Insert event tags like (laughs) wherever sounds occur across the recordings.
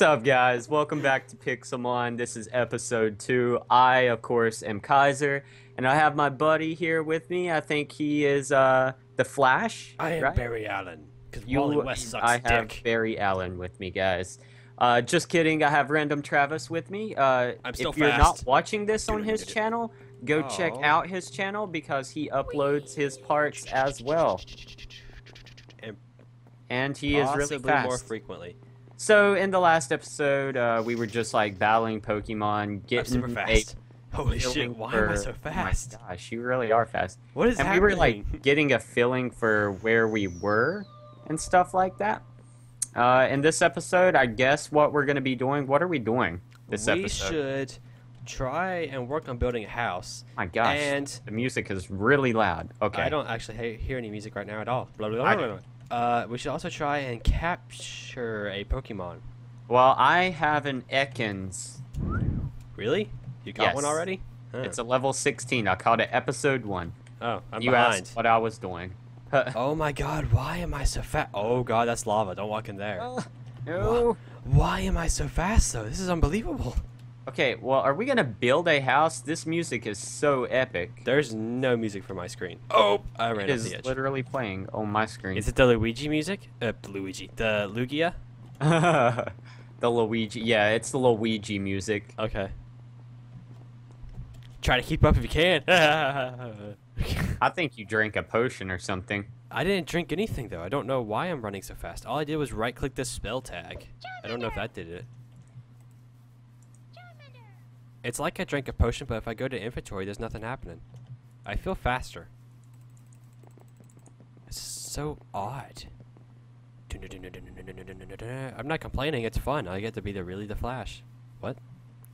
What's up, guys? Welcome back to Pixelmon. This is episode two. I, of course, am Kaiser, and I have my buddy here with me. I think he is uh the Flash. I am right? Barry Allen. Because Wally West sucks I have. Barry Allen with me, guys. Uh, just kidding. I have Random Travis with me. Uh, I'm still if you're not watching this on his channel, go check Oh. out his channel because he uploads his parts as well, And and he is really fast. more frequently. So in the last episode, uh, we were just like battling Pokemon, I'm getting super a fast. Holy shit, why am I so fast? Oh my gosh, you really are fast. What is and happening? we were like getting a feeling for where we were and stuff like that. Uh, in this episode, I guess what we're gonna be doing. What are we doing this we episode? We should try and work on building a house. My gosh, And the music is really loud. Okay. I don't actually hear any music right now at all. Blah, blah, I blah, blah, blah. Uh, we should also try and capture a Pokemon. Well, I have an Ekans. Really? You got one already? Huh. It's a level 16. I called it episode one. oh, I'm you behind. asked what I was doing. (laughs) Oh my god, why am I so fast? Oh god, that's lava. Don't walk in there. (laughs) no. Why am I so fast though? This is unbelievable. Okay, well, are we gonna build a house? This music is so epic. There's no music for my screen. Oh, I ran It off the edge. It is literally playing on my screen. Is it the Luigi music? Uh, the Luigi. The Lugia? (laughs) the Luigi, yeah, it's the Luigi music. Okay. Try to keep up if you can. (laughs) I think you drank a potion or something. I didn't drink anything though. I don't know why I'm running so fast. All I did was right click the spell tag. I don't know if that did it. It's like I drank a potion, but if I go to inventory, there's nothing happening. I feel faster. It's so odd. I'm not complaining. It's fun. I get to be the really the Flash. What?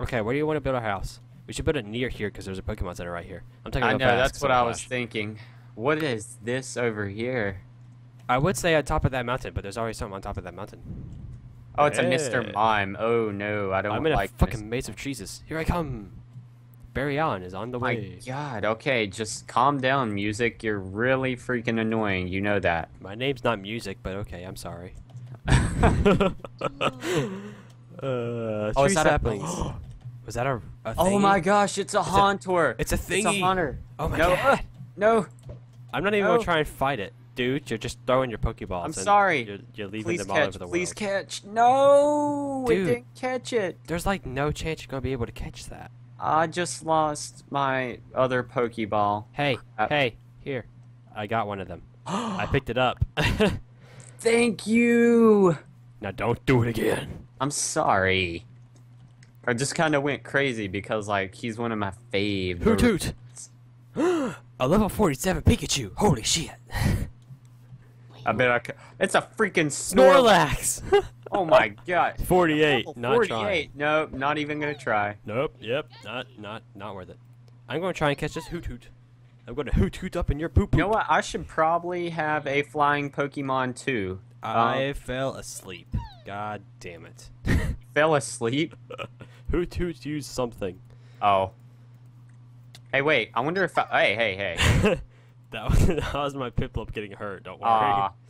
Okay, where do you want to build a house? We should build it near here because there's a Pokemon Center right here. I'm taking I know, that's what I was thinking. What is this over here? I would say on top of that mountain, but there's always something on top of that mountain. Oh, it's a Mr. Mime. Oh no, I don't I'm in like a fucking maze of cheeses. Here I come. Barry Allen is on the My way. god, okay, just calm down, music. You're really freaking annoying. You know that. My name's not music, but okay, I'm sorry. (laughs) (laughs) uh, Oh, is that a- (gasps) (gasps) Was that a, a Oh my gosh, it's a haunter. It's a thing. It's a thingy. haunter. Oh my no, god. uh, (gasps) no, I'm not even no. gonna try and fight it. Dude, you're just throwing your Pokeballs. I'm and sorry. You're, you're leaving please them all over the please world. Please catch. No, Dude. it didn't catch it. There's like no chance you're gonna be able to catch that. I just lost my other Pokeball. Hey, Crap. hey, here. I got one of them. I (gasps) picked it up. (laughs) Thank you. now don't do it again. I'm sorry. I just kind of went crazy because like he's one of my faves. Hoot hoot! (gasps) a level 47 Pikachu! Holy shit! (laughs) I bet I could. It's a freaking Snorlax. Snorlax! (laughs) Oh my god. 48, Level not 48. trying. Nope, not even gonna try. Nope, yep, not, not, not worth it. I'm gonna try and catch this Hoot Hoot. I'm gonna Hoot Hoot up in your poop You know what? I should probably have a flying Pokemon too. I um, fell asleep. God damn it. (laughs) Fell asleep. (laughs) Hoot Hoot use something. Oh. Hey, wait. I wonder if. I, hey, hey, hey. (laughs) that, was, that was my Piplup getting hurt, don't worry. Ah. (laughs)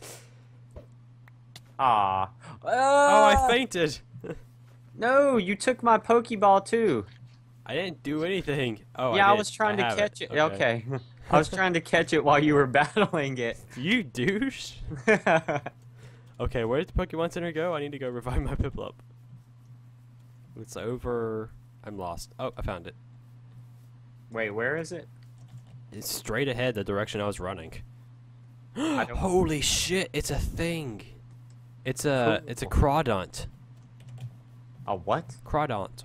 Ah. Oh, I fainted! (laughs) No, you took my Pokeball too. I didn't do anything. Oh, yeah, I, did. was trying to catch it. Okay. I was trying to catch it while you were battling it. You douche! Okay, where did the Pokemon Center go? I need to go revive my Piplup. It's over. I'm lost. Oh, I found it. wait, where is it? It's straight ahead the direction I was running. I (gasps) Holy shit! It's a thing. It's a it's a Cool. Crawdaunt. A what? Crawdaunt.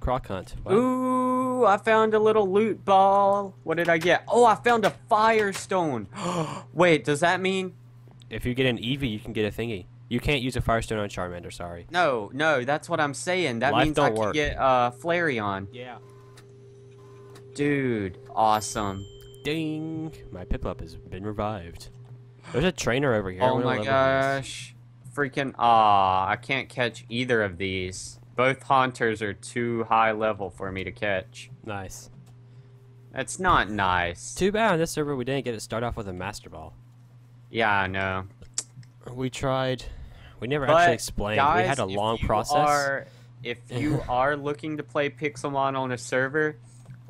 Crochunt. What? Ooh, I found a little loot ball. What did I get? Oh, I found a Firestone. (gasps) Wait, does that mean? If you get an Eevee, you can get a thingy. You can't use a Firestone on Charmander. Sorry. No, no, that's what I'm saying. That Life means I don't can work. get uh, Flareon. Yeah. Dude, awesome. Ding! My Piplup has been revived. There's a trainer over here. Oh my what level gosh. Freaking, ah, I can't catch either of these. Both Haunters are too high level for me to catch. Nice. That's not nice. Too bad on this server we didn't get to start off with a Master Ball. Yeah, I know. We tried. We never But, actually explained. Guys, we had a if long you process. Are, if you (laughs) are looking to play Pixelmon on a server,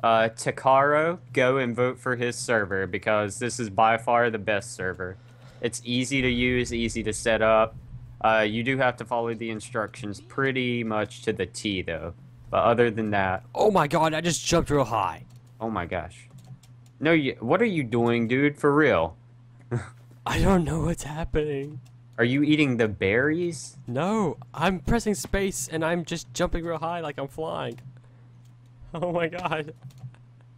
uh, Takaro, go and vote for his server because this is by far the best server. It's easy to use, easy to set up. Uh, you do have to follow the instructions pretty much to the T though. But other than that, Oh my god! I just jumped real high. oh my gosh. No, you, what are you doing, dude? For real? (laughs) I don't know what's happening. Are you eating the berries? No, I'm pressing space and I'm just jumping real high like I'm flying. (laughs) Oh my god.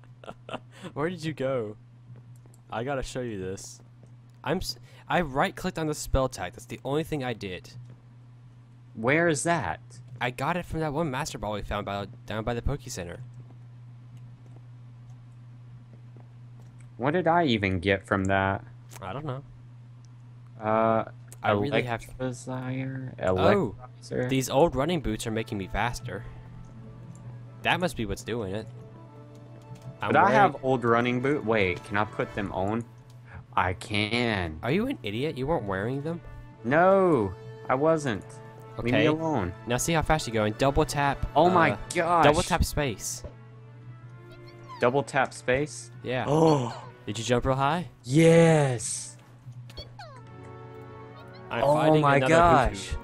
(laughs) Where did you go? I gotta show you this. I'm. S- I right clicked on the spell tag. That's the only thing I did. Where is that? I got it from that one master ball we found by, down by the Poke Center. What did I even get from that? I don't know. Uh, I really have. Electrizire? Oh, these old running boots are making me faster. That must be what's doing it. I'm But I wearing- have old running boot. Wait, can I put them on? I can. Are you an idiot? You weren't wearing them? No, I wasn't. Leave me alone. Now see how fast you're going. Double tap. Oh my uh, gosh. Double tap space. Double tap space. Yeah. (gasps) Oh, Did you jump real high? yes. I'm Oh my gosh. Hufu.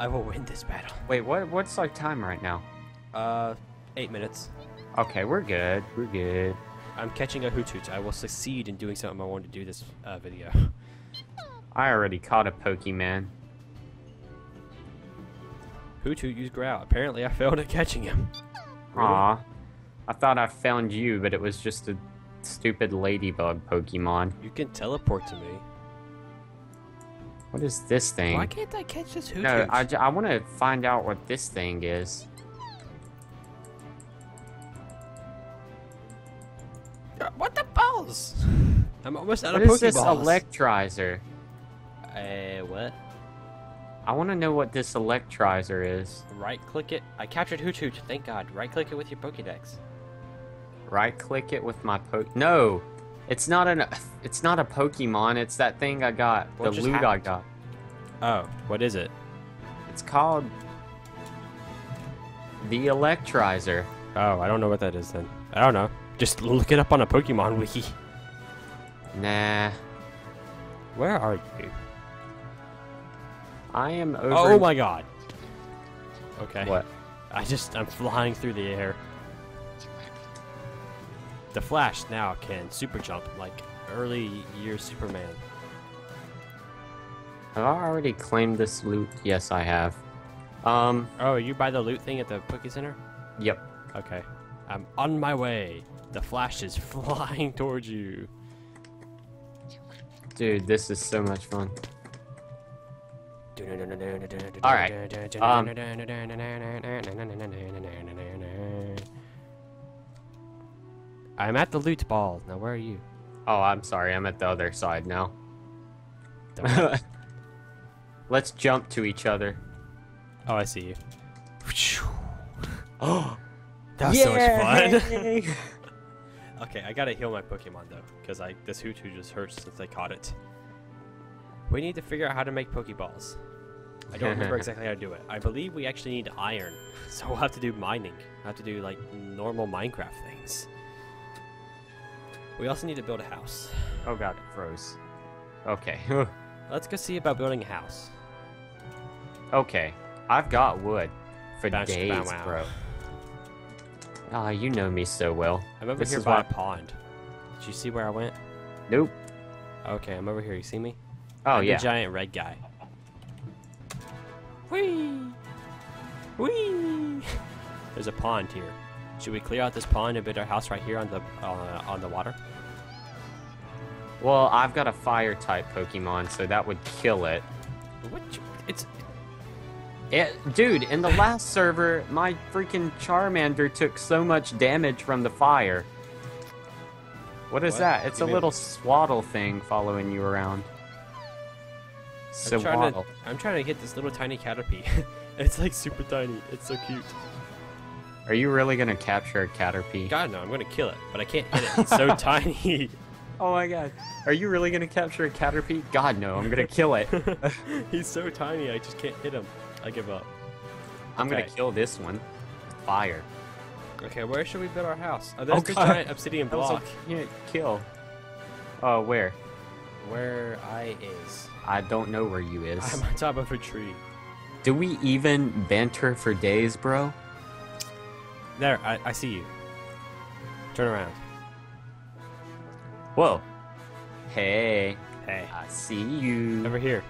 I will win this battle. Wait, what? What's our time right now? Uh, eight minutes. Okay, we're good. We're good. I'm catching a Hoothoot. I will succeed in doing something I want to do this uh, video. I already caught a Pokemon. Hoothoot used Growl. Apparently, I failed at catching him. Really? Aw. I thought I found you, but it was just a stupid ladybug Pokemon. You can teleport to me. What is this thing? Why can't I catch this Hoothoot? No, I, I want to find out what this thing is. Balls? I'm almost out What of is this electrizer? Uh, what? I want to know what this electrizer is. Right click it. I captured Hoothoot. Thank God. Right click it with your Pokédex. Right click it with my po. No, it's not an. It's not a Pokemon. It's that thing I got. What the loot I got. Oh, what is it? It's called the electrizer. Oh, I don't know what that is then. I don't know. Just look it up on a Pokemon wiki. Nah, Where are you? I am over. Oh my god. Okay. What? I just I'm flying through the air. The Flash now can super jump like early year Superman. Have I already claimed this loot? Yes, I have. Um. Oh, you buy the loot thing at the Poke Center? Yep. Okay. I'm on my way. The Flash is (laughs) flying towards you. Dude, this is so much fun. Alright. um, I'm at the loot ball. Now where are you? Oh, I'm sorry. I'm at the other side now. (laughs) Let's jump to each other. oh, I see you. Oh, That was so much fun. (laughs) okay, I gotta heal my Pokemon though, because I this Hootoo just hurts since I caught it. We need to figure out how to make Pokeballs. I don't remember (laughs) exactly how to do it. I believe we actually need iron, (laughs) so we'll have to do mining. We'll have to do like normal Minecraft things. We also need to build a house. oh god, it froze. Okay. (laughs) Let's go see about building a house. okay. I've got wood for Bash- days, bro. Ah, you know me so well. I'm over This here is by why- a pond. Did you see where I went? Nope. Okay, I'm over here. You see me? Oh I'm yeah. The giant red guy. Whee! Whee! (laughs) There's a pond here. Should we clear out this pond and build our house right here on the uh, on the water? Well, I've got a fire type Pokemon, so that would kill it. What? It's It, dude, in the last server, my freaking Charmander took so much damage from the fire. What is What? that? It's You a mean- little swaddle thing following you around. I'm trying, to, Swaddle. I'm trying to get this little tiny Caterpie. (laughs) it's like super tiny. It's so cute. Are you really gonna capture a Caterpie? God no, I'm gonna kill it, but I can't hit it. It's so (laughs) tiny. (laughs) Oh my god. Are you really gonna capture a caterpie? God no, I'm gonna kill it. He's so tiny, I just can't hit him. I give up. I'm gonna kill this one. Fire. Okay, where should we build our house? Oh, there's the God. giant obsidian That was block. a can't kill. Oh, where? Where I is. I don't know where you is. I'm on top of a tree. Do we even banter for days, bro? There, I, I see you. Turn around. Whoa. Hey, Hey. I see you. Over here.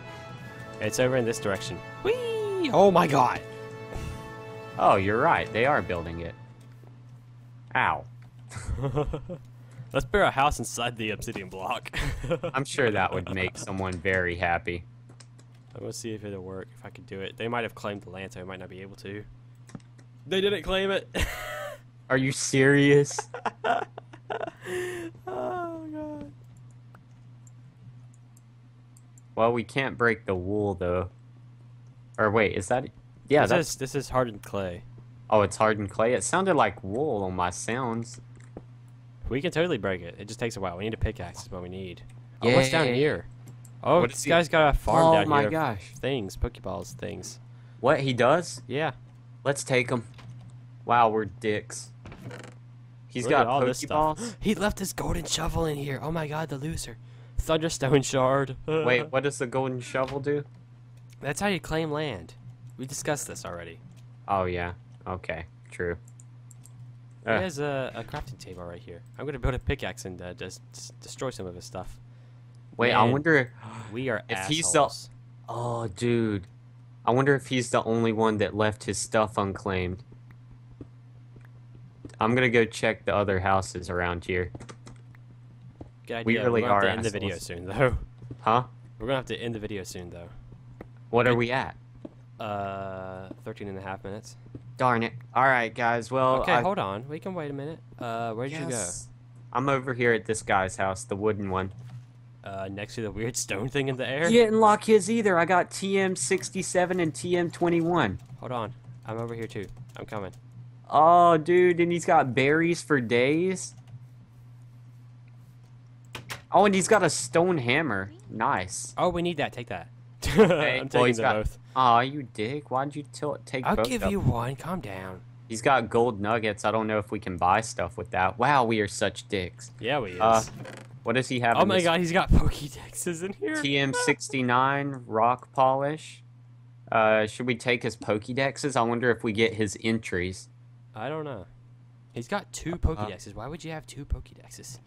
It's over in this direction. Whee! Oh my god! Oh, you're right. They are building it. Ow. (laughs) Let's build a house inside the obsidian block. (laughs) I'm sure that would make someone very happy. I'm gonna see if it'll work, if I can do it. They might have claimed the land, so I might not be able to. They didn't claim it! (laughs) Are you serious? oh god. Well, we can't break the wool though. Or wait, is that? Yeah, this that's. is this is hardened clay. Oh, it's hardened clay. It sounded like wool on my sounds. We can totally break it. It just takes a while. We need a pickaxe is what we need. Oh, what's down Yay. here? Oh, What this is he- guy's got a farm oh down my here. of gosh! Things, Pokeballs, things. What he does? Yeah. Let's take him. Wow, we're dicks. He's Look got all this stuff. (gasps) He left his golden shovel in here. Oh my god, the loser. Thunderstone shard. Wait, (laughs) what does the golden shovel do? That's how you claim land. We discussed this already. Oh yeah. Okay. True. Uh, There's a, a crafting table right here. I'm gonna build a pickaxe and uh, just destroy some of his stuff. wait, I Man, wonder. We are If assholes. he's the- Oh, dude. I wonder if he's the only one that left his stuff unclaimed. I'm gonna go check the other houses around here. Good idea. we really We're gonna have are to end the video soon, though. Huh? We're gonna have to end the video soon, though. What are we at? Uh, 13 and a half minutes. Darn it. Alright, guys. Well, okay, I hold on. We can wait a minute. Uh, where'd you go? I'm over here at this guy's house, the wooden one. Uh, next to the weird stone thing in the air? He didn't lock his either. I got TM67 and TM21. Hold on. I'm over here, too. I'm coming. Oh, dude, and he's got berries for days. Oh, and he's got a stone hammer. Nice. Oh, we need that. Take that. Okay, (laughs) I'm taking them got- both. Aw, you dick. Why'd you take I'll both give of you one. Calm down. He's got gold nuggets. I don't know if we can buy stuff with that. Wow, we are such dicks. Yeah, we is. Uh, What does he have? oh my god, he's got Pokédexes in here. TM69 rock polish. Uh, should we take his Pokédexes? I wonder if we get his entries. I don't know. He's got two Uh, Pokédexes. Why would you have two Pokédexes?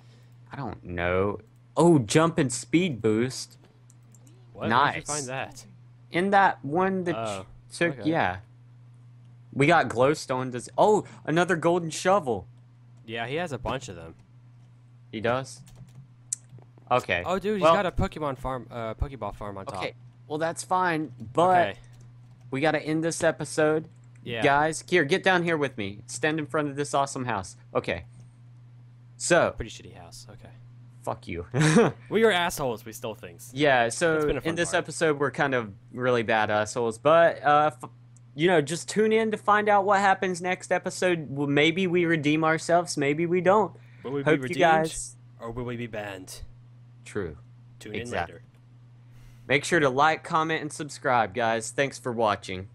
I don't know. Oh, jump and speed boost. What? Where'd you Nice. find that? In that one that Oh, took, okay. yeah. We got glowstone. Does oh another golden shovel? Yeah, he has a bunch of them. He does. Okay. Oh, dude, he's got a Pokemon farm, uh, Pokeball farm on top. Okay. Well, that's fine, but okay. we got to end this episode. Yeah. Guys, here, get down here with me. Stand in front of this awesome house. Okay. So, Pretty shitty house. Okay. Fuck you. (laughs) We are assholes. We stole things. yeah, so been a fun in this part. episode, we're kind of really bad assholes, but, uh, f- you know, just tune in to find out what happens next episode. Well, maybe we redeem ourselves, maybe we don't. Will we Hope be you redeemed, guys. or will we be banned? True. Tune Exactly. in later. Make sure to like, comment, and subscribe, guys. Thanks for watching.